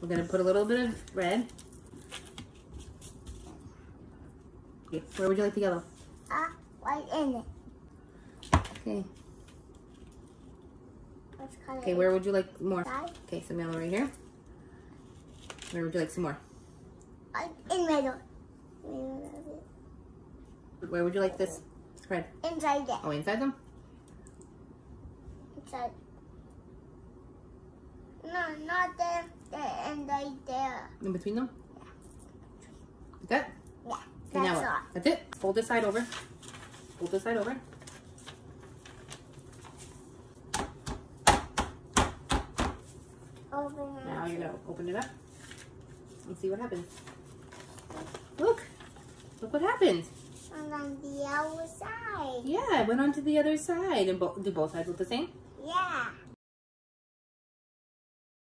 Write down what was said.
We're gonna put a little bit of red. Okay, where would you like the yellow? Uh, right in it. Okay. Okay, where would you like more? Side. Okay, some yellow right here. Where would you like some more? Right in middle. Middle Where would you like this red? Inside there. Oh, inside them? Inside. No, not there. Right there. In between them? Like that? Yeah, Okay, that's now. That's it. Fold this side over. Fold this side over. Open. Now you're gonna open it up and see what happens. Look, look what happened. And on the other side. Yeah, it went on to the other side. And bo do both sides look the same? Yeah.